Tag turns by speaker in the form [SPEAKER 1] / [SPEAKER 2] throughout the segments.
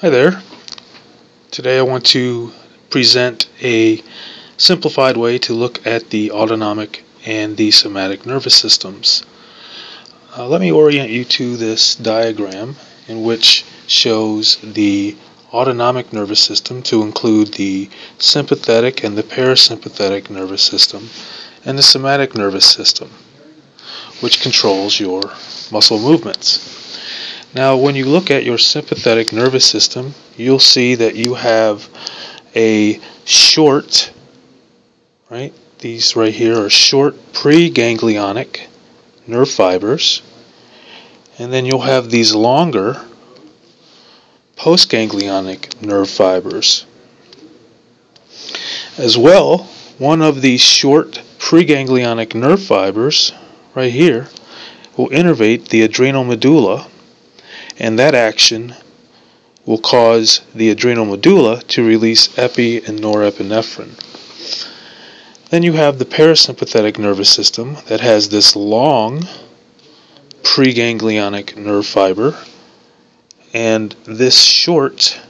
[SPEAKER 1] Hi there. Today I want to present a simplified way to look at the autonomic and the somatic nervous systems. Uh, let me orient you to this diagram in which shows the autonomic nervous system to include the sympathetic and the parasympathetic nervous system and the somatic nervous system which controls your muscle movements. Now, when you look at your sympathetic nervous system, you'll see that you have a short, right? These right here are short preganglionic nerve fibers. And then you'll have these longer postganglionic nerve fibers. As well, one of these short preganglionic nerve fibers right here will innervate the adrenal medulla and that action will cause the adrenal medulla to release epi and norepinephrine. Then you have the parasympathetic nervous system that has this long preganglionic nerve fiber and this short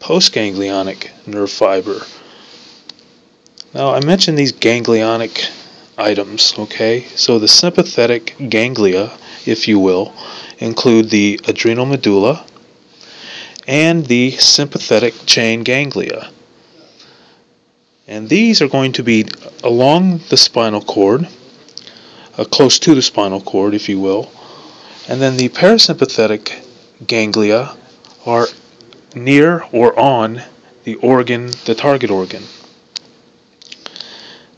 [SPEAKER 1] postganglionic nerve fiber. Now, I mentioned these ganglionic items, okay? So the sympathetic ganglia, if you will, include the adrenal medulla and the sympathetic chain ganglia. And these are going to be along the spinal cord, uh, close to the spinal cord, if you will. And then the parasympathetic ganglia are near or on the organ, the target organ.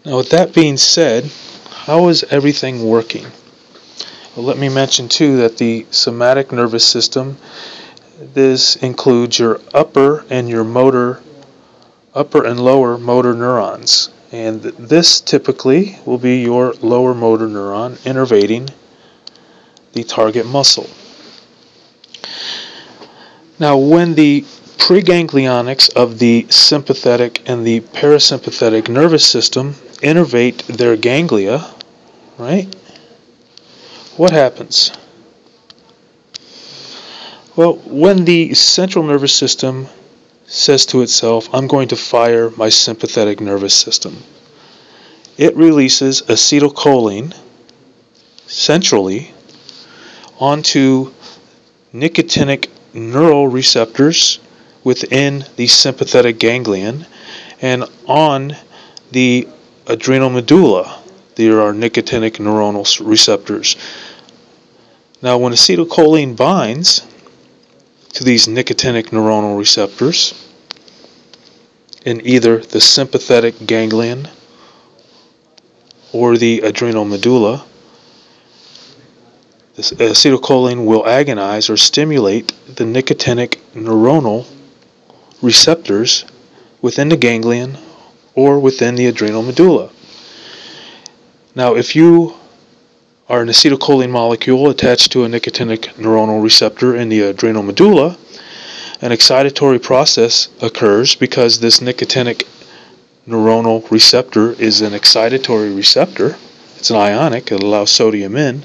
[SPEAKER 1] Now, with that being said, how is everything working? Well, let me mention too that the somatic nervous system this includes your upper and your motor upper and lower motor neurons and this typically will be your lower motor neuron innervating the target muscle. Now when the preganglionics of the sympathetic and the parasympathetic nervous system innervate their ganglia, right? What happens? Well, when the central nervous system says to itself, I'm going to fire my sympathetic nervous system, it releases acetylcholine centrally onto nicotinic neural receptors within the sympathetic ganglion and on the adrenal medulla. There are nicotinic neuronal receptors now, when acetylcholine binds to these nicotinic neuronal receptors in either the sympathetic ganglion or the adrenal medulla, this acetylcholine will agonize or stimulate the nicotinic neuronal receptors within the ganglion or within the adrenal medulla. Now, if you are an acetylcholine molecule attached to a nicotinic neuronal receptor in the adrenal medulla, an excitatory process occurs because this nicotinic neuronal receptor is an excitatory receptor. It's an ionic, it allows sodium in.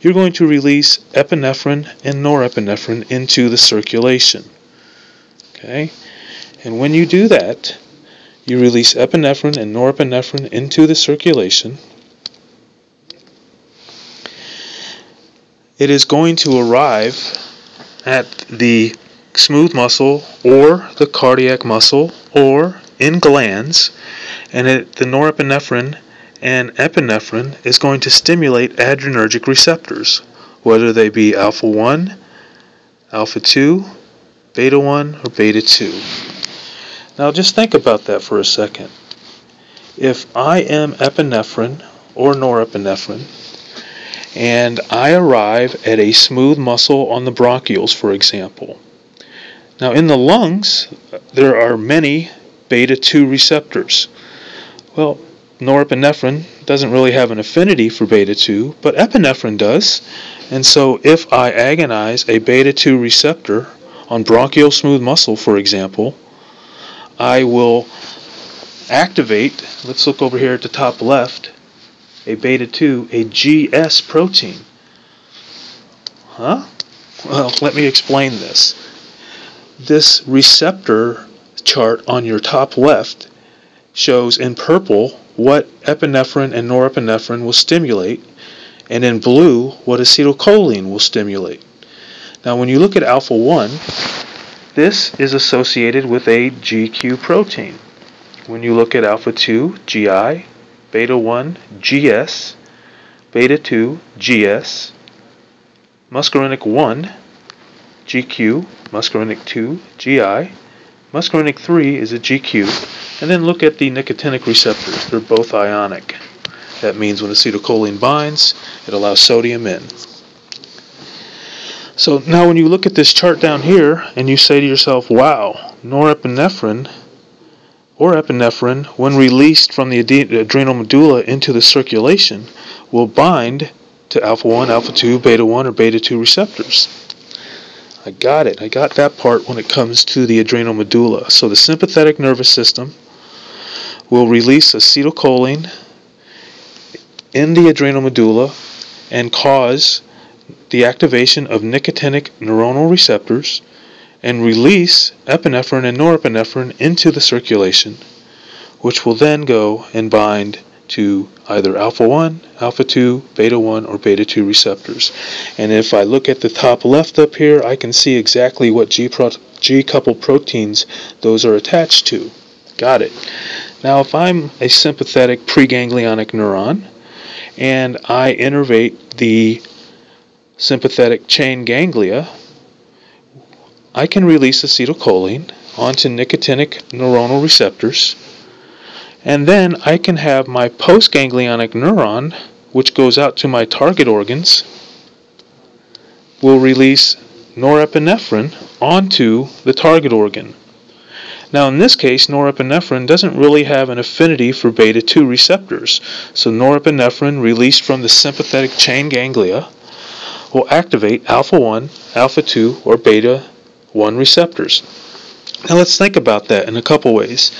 [SPEAKER 1] You're going to release epinephrine and norepinephrine into the circulation. Okay? And when you do that, you release epinephrine and norepinephrine into the circulation, it is going to arrive at the smooth muscle or the cardiac muscle or in glands and it, the norepinephrine and epinephrine is going to stimulate adrenergic receptors whether they be alpha 1 alpha 2 beta 1 or beta 2 now just think about that for a second. If i am epinephrine or norepinephrine and I arrive at a smooth muscle on the bronchioles, for example. Now, in the lungs, there are many beta 2 receptors. Well, norepinephrine doesn't really have an affinity for beta 2, but epinephrine does. And so, if I agonize a beta 2 receptor on bronchial smooth muscle, for example, I will activate, let's look over here at the top left, a beta 2, a GS protein. Huh? Well, let me explain this. this receptor chart on your top left shows in purple what epinephrine and norepinephrine will stimulate, and in blue what acetylcholine will stimulate. Now, when you look at alpha 1, this is associated with a GQ protein. When you look at alpha 2, GI, beta 1, GS, beta 2, GS, muscarinic 1, GQ, muscarinic 2, GI, muscarinic 3 is a GQ, and then look at the nicotinic receptors. They're both ionic. That means when acetylcholine binds, it allows sodium in. So now when you look at this chart down here and you say to yourself, wow, norepinephrine or epinephrine, when released from the adrenal medulla into the circulation, will bind to alpha 1, alpha 2, beta 1, or beta 2 receptors. I got it. I got that part when it comes to the adrenal medulla. So the sympathetic nervous system will release acetylcholine in the adrenal medulla and cause the activation of nicotinic neuronal receptors and release epinephrine and norepinephrine into the circulation, which will then go and bind to either alpha 1, alpha 2, beta 1, or beta 2 receptors. And if I look at the top left up here, I can see exactly what G, G coupled proteins those are attached to. Got it. Now, if I'm a sympathetic preganglionic neuron and I innervate the sympathetic chain ganglia, I can release acetylcholine onto nicotinic neuronal receptors and then I can have my postganglionic neuron, which goes out to my target organs, will release norepinephrine onto the target organ. Now, in this case, norepinephrine doesn't really have an affinity for beta 2 receptors, so norepinephrine released from the sympathetic chain ganglia will activate alpha 1, alpha 2, or beta 1 receptors. Now, let's think about that in a couple ways.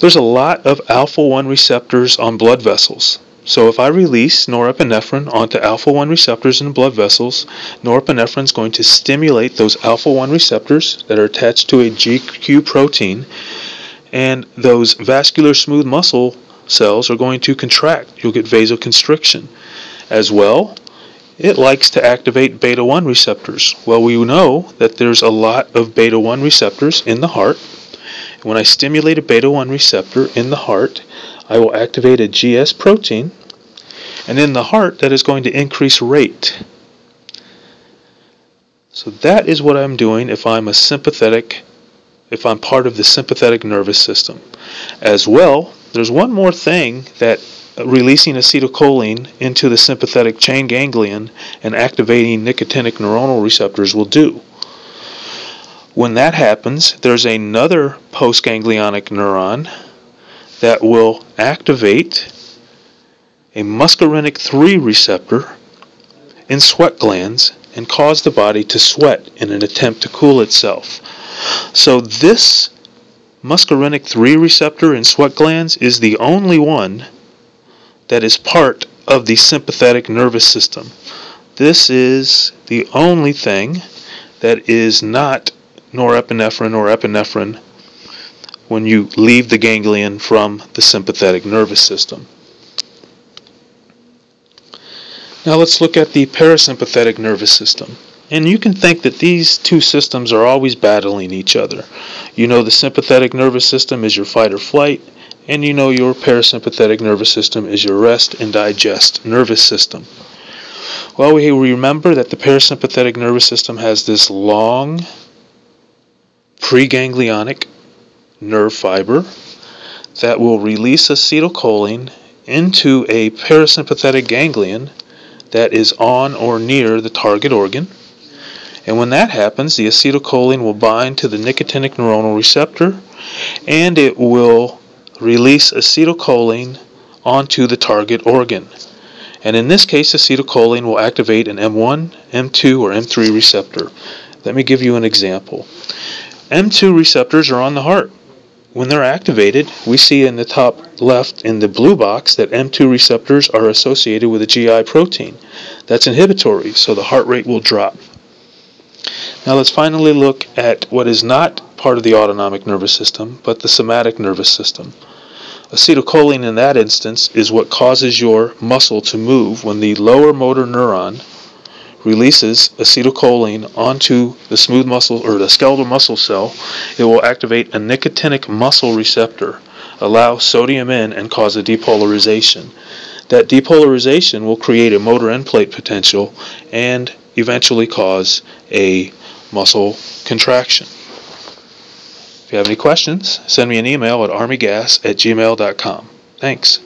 [SPEAKER 1] There's a lot of alpha 1 receptors on blood vessels. So if I release norepinephrine onto alpha 1 receptors in blood vessels, norepinephrine is going to stimulate those alpha 1 receptors that are attached to a GQ protein, and those vascular smooth muscle cells are going to contract. You'll get vasoconstriction. As well, it likes to activate beta 1 receptors. Well, we know that there's a lot of beta 1 receptors in the heart when I stimulate a beta 1 receptor in the heart, I will activate a GS protein, and in the heart, that is going to increase rate. So that is what I'm doing if I'm a sympathetic, if I'm part of the sympathetic nervous system. As well, there's one more thing that uh, releasing acetylcholine into the sympathetic chain ganglion and activating nicotinic neuronal receptors will do. When that happens, there's another postganglionic neuron that will activate a muscarinic 3 receptor in sweat glands and cause the body to sweat in an attempt to cool itself. So this muscarinic 3 receptor in sweat glands is the only one that is part of the sympathetic nervous system. This is the only thing that is not norepinephrine or epinephrine when you leave the ganglion from the sympathetic nervous system. Now let's look at the parasympathetic nervous system. And you can think that these two systems are always battling each other. You know the sympathetic nervous system is your fight or flight, and you know your parasympathetic nervous system is your rest and digest nervous system. Well, we remember that the parasympathetic nervous system has this long preganglionic nerve fiber that will release acetylcholine into a parasympathetic ganglion that is on or near the target organ. And when that happens, the acetylcholine will bind to the nicotinic neuronal receptor and it will release acetylcholine onto the target organ. And in this case, acetylcholine will activate an M1, M2, or M3 receptor. Let me give you an example. M2 receptors are on the heart. When they're activated, we see in the top left in the blue box that M2 receptors are associated with a GI protein. That's inhibitory, so the heart rate will drop. Now let's finally look at what is not part of the autonomic nervous system, but the somatic nervous system. Acetylcholine in that instance is what causes your muscle to move when the lower motor neuron releases acetylcholine onto the smooth muscle or the skeletal muscle cell. It will activate a nicotinic muscle receptor, allow sodium in, and cause a depolarization. That depolarization will create a motor end plate potential and eventually cause a muscle contraction. If you have any questions, send me an email at armygas at gmail.com. Thanks.